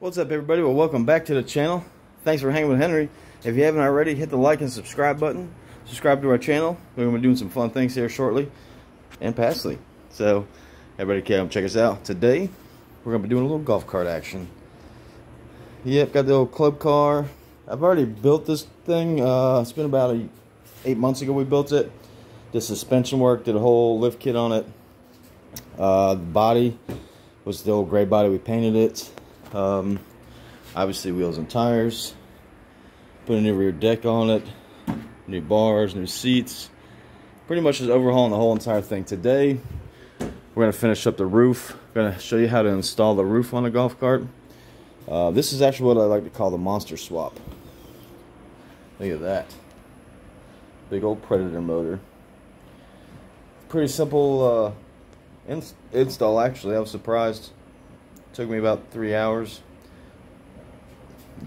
What's up everybody? Well welcome back to the channel. Thanks for hanging with Henry. If you haven't already, hit the like and subscribe button. Subscribe to our channel. We're going to be doing some fun things here shortly and pastly. So everybody come check us out. Today we're going to be doing a little golf cart action. Yep, got the old club car. I've already built this thing. Uh, it's been about a, eight months ago we built it. The suspension work, did a whole lift kit on it. Uh, the body was the old gray body. We painted it. Um, obviously wheels and tires. Put a new rear deck on it. New bars, new seats. Pretty much just overhauling the whole entire thing. Today, we're going to finish up the roof. I'm going to show you how to install the roof on a golf cart. Uh, this is actually what I like to call the monster swap. Look at that. Big old Predator motor. Pretty simple uh, install actually. I was surprised. Took me about three hours.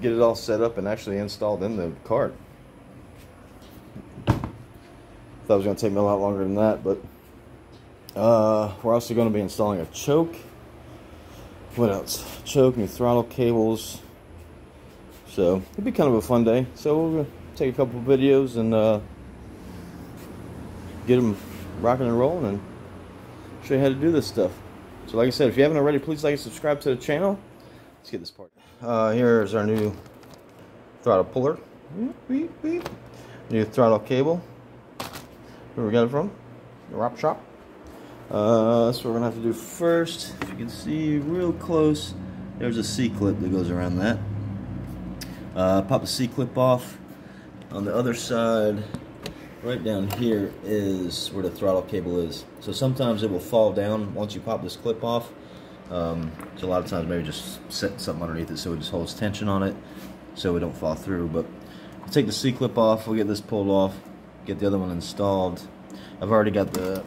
Get it all set up and actually installed in the cart. Thought it was going to take me a lot longer than that, but uh, we're also going to be installing a choke. What else? Choke, new throttle cables. So it'll be kind of a fun day. So to take a couple videos and uh, get them rocking and rolling and show you how to do this stuff. So like I said, if you haven't already, please like and subscribe to the channel. Let's get this part. Uh, here's our new throttle puller. Beep, beep. New throttle cable. Where we got it from? The Rop Shop. Uh, that's what we're gonna have to do first. If you can see real close, there's a C-clip that goes around that. Uh, pop the C-clip off. On the other side, right down here is where the throttle cable is. So sometimes it will fall down once you pop this clip off. Um, so a lot of times maybe just set something underneath it so it just holds tension on it so it don't fall through. But we'll take the C-clip off, we'll get this pulled off, get the other one installed. I've already got the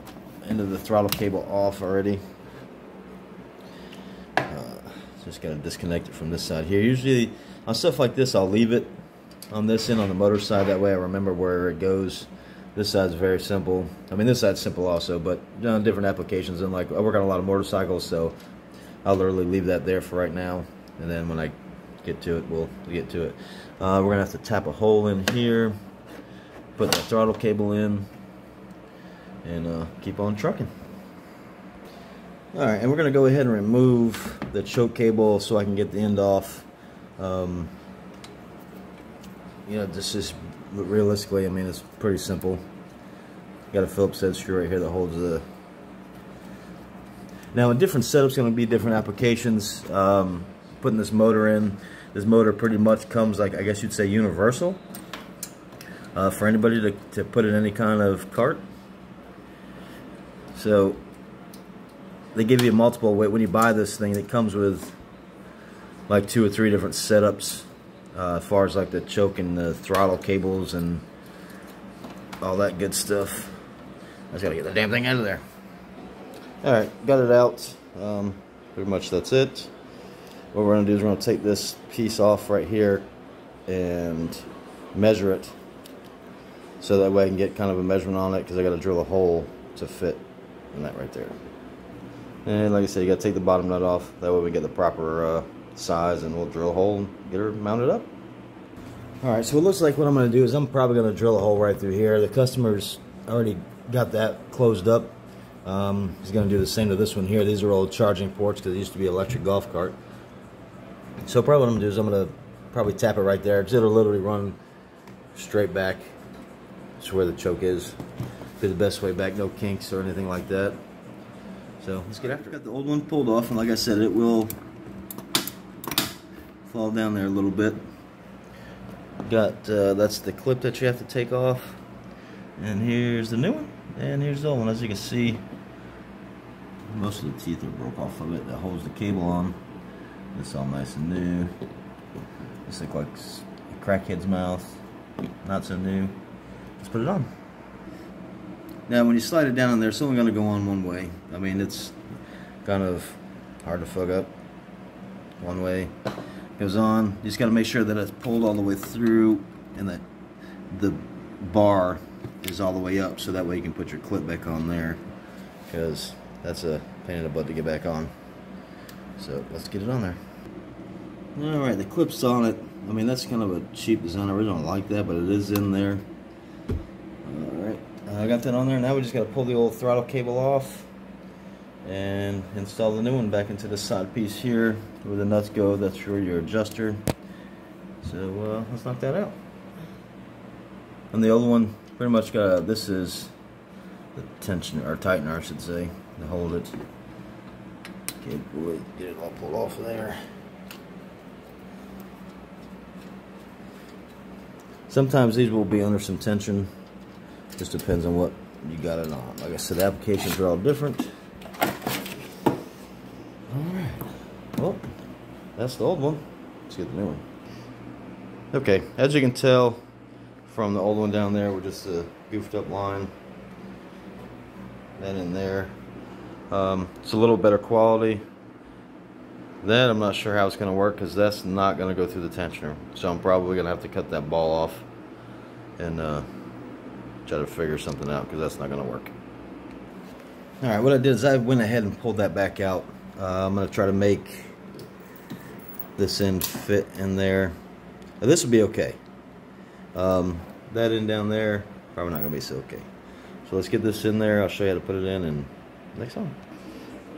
end of the throttle cable off already. Uh, just gotta disconnect it from this side here. Usually on stuff like this I'll leave it on this end on the motor side that way I remember where it goes this side's very simple. I mean, this side's simple also, but you know, different applications. And like, I work on a lot of motorcycles, so I'll literally leave that there for right now. And then when I get to it, we'll get to it. Uh, we're gonna have to tap a hole in here, put the throttle cable in, and uh, keep on trucking. All right, and we're gonna go ahead and remove the choke cable so I can get the end off. Um, you know, this is realistically, I mean, it's pretty simple. Got a Phillips head screw right here that holds the. Now, in different setups, going to be different applications. Um, putting this motor in, this motor pretty much comes like I guess you'd say universal uh, for anybody to to put in any kind of cart. So they give you multiple when you buy this thing. It comes with like two or three different setups uh, as far as like the choke and the throttle cables and all that good stuff. I just gotta get the damn thing out of there. Alright, got it out. Um, pretty much that's it. What we're gonna do is we're gonna take this piece off right here and measure it so that way I can get kind of a measurement on it because I gotta drill a hole to fit in that right there. And like I said, you gotta take the bottom nut off. That way we get the proper uh, size and we'll drill a hole and get her mounted up. All right, so it looks like what I'm gonna do is I'm probably gonna drill a hole right through here. The customer's already got that closed up. Um, he's gonna do the same to this one here. These are old charging ports because it used to be electric golf cart. So probably what I'm gonna do is I'm gonna probably tap it right there because it'll literally run straight back to where the choke is. Be the best way back, no kinks or anything like that. So let's get after it. Got the old one pulled off, and like I said, it will fall down there a little bit. Got, uh, that's the clip that you have to take off. And here's the new one. And here's the old one. As you can see, most of the teeth are broke off of it that holds the cable on. It's all nice and new. This looks like a crackhead's mouth. Not so new. Let's put it on. Now when you slide it down in there, it's only going to go on one way. I mean, it's kind of hard to fuck up. One way goes on. You just got to make sure that it's pulled all the way through and that the bar is all the way up so that way you can put your clip back on there because that's a pain in the butt to get back on. So let's get it on there. Alright, the clips on it, I mean that's kind of a cheap design, I really don't like that, but it is in there. Alright, I got that on there, now we just got to pull the old throttle cable off and install the new one back into the side piece here where the nuts go, that's for your adjuster. So uh, let's knock that out. And the old one, pretty much got, a, this is the tension, or tightener I should say, to hold it. Okay, boy get it all pulled off of there. Sometimes these will be under some tension. Just depends on what you got it on. Like I said, applications are all different. Alright. Well, that's the old one. Let's get the new one. Okay, as you can tell from the old one down there, we're just a goofed up line. That in there. Um, it's a little better quality. That I'm not sure how it's going to work because that's not going to go through the tensioner. So I'm probably going to have to cut that ball off and uh, try to figure something out because that's not going to work. Alright, what I did is I went ahead and pulled that back out. Uh, I'm going to try to make this end fit in there. Now, this will be okay. Um, that end down there, probably not going to be so okay. So let's get this in there. I'll show you how to put it in and next time.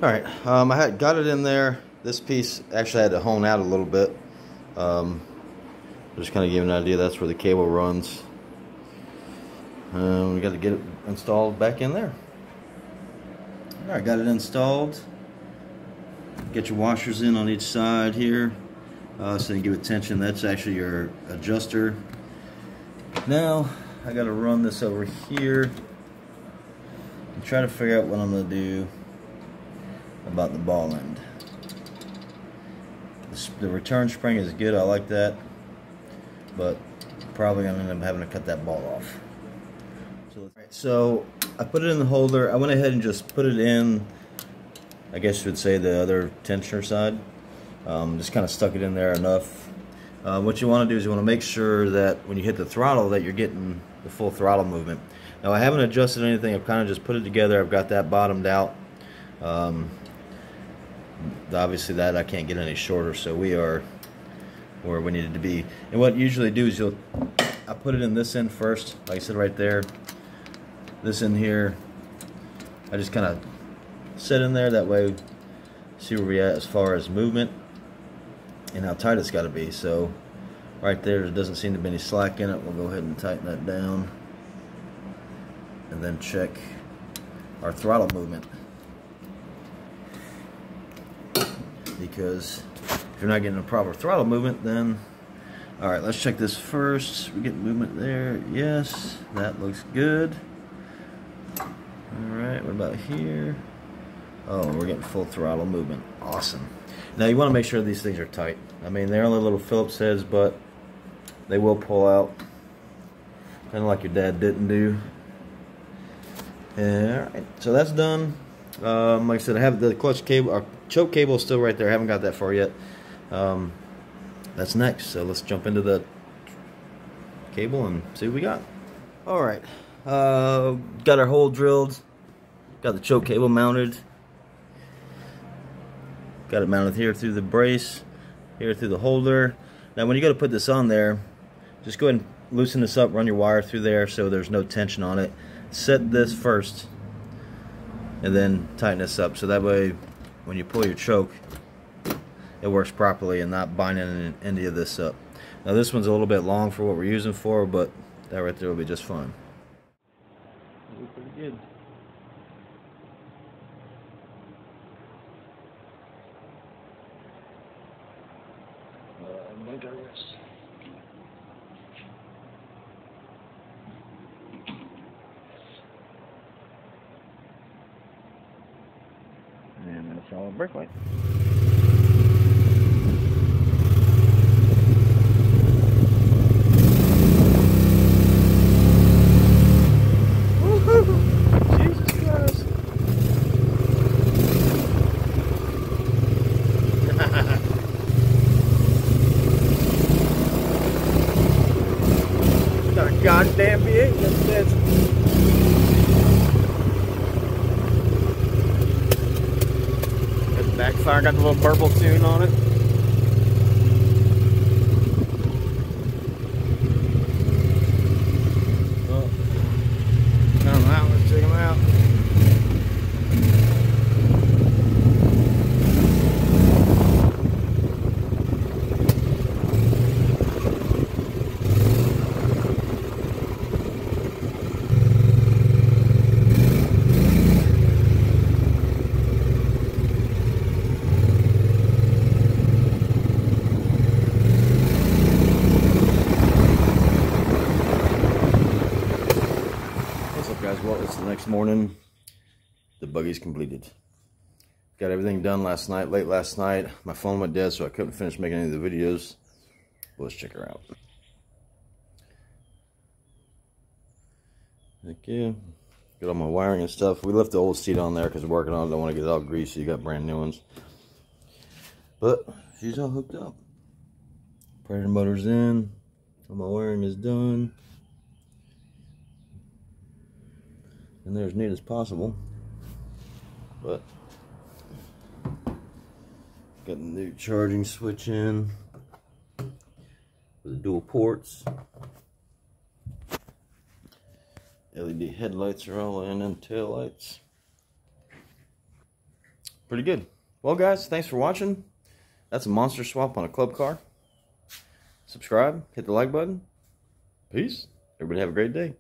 Alright, um, I had got it in there. This piece actually had to hone out a little bit. Um, just kind of give an idea, that's where the cable runs. Um, we got to get it installed back in there. Alright, got it installed. Get your washers in on each side here. Uh, so you give it tension. That's actually your adjuster. Now, I got to run this over here and try to figure out what I'm going to do about the ball end the return spring is good. I like that. But probably going to end up having to cut that ball off. So, so I put it in the holder. I went ahead and just put it in, I guess you would say the other tensioner side. Um, just kind of stuck it in there enough. Uh, what you want to do is you want to make sure that when you hit the throttle that you're getting the full throttle movement. Now I haven't adjusted anything. I've kind of just put it together. I've got that bottomed out. Um, obviously that I can't get any shorter so we are where we needed to be and what you usually do is you'll I put it in this end first like I said right there this in here I just kind of set in there that way see where we at as far as movement and how tight it's got to be. So right there there doesn't seem to be any slack in it. We'll go ahead and tighten that down. And then check our throttle movement. Because if you're not getting a proper throttle movement then all right let's check this first. We get movement there. Yes that looks good. All right what about here oh we're getting full throttle movement awesome now you want to make sure these things are tight I mean they're only little Phillips heads but they will pull out kind of like your dad didn't do all right so that's done um, like I said I have the clutch cable choke cable is still right there. I haven't got that far yet. Um, that's next. So let's jump into the cable and see what we got. All right. Uh, got our hole drilled. Got the choke cable mounted. Got it mounted here through the brace, here through the holder. Now when you go to put this on there, just go ahead and loosen this up, run your wire through there so there's no tension on it. Set this first and then tighten this up so that way when you pull your choke, it works properly and not binding any of this up. Now this one's a little bit long for what we're using for, but that right there will be just fine. Pretty good. And a solid brake light. goddamn V8 that says Backfire got the little burble tune on it. Next morning, the buggy's completed. Got everything done last night, late last night. My phone went dead, so I couldn't finish making any of the videos. let's check her out. Thank you. Got all my wiring and stuff. We left the old seat on there because we're working on it. Don't want to get it all greasy. You got brand new ones. But she's all hooked up. Predator motor's in. All my wiring is done. And they're as neat as possible. But got the new charging switch in with the dual ports. LED headlights are all in and tail lights. Pretty good. Well, guys, thanks for watching. That's a monster swap on a club car. Subscribe, hit the like button. Peace. Everybody have a great day.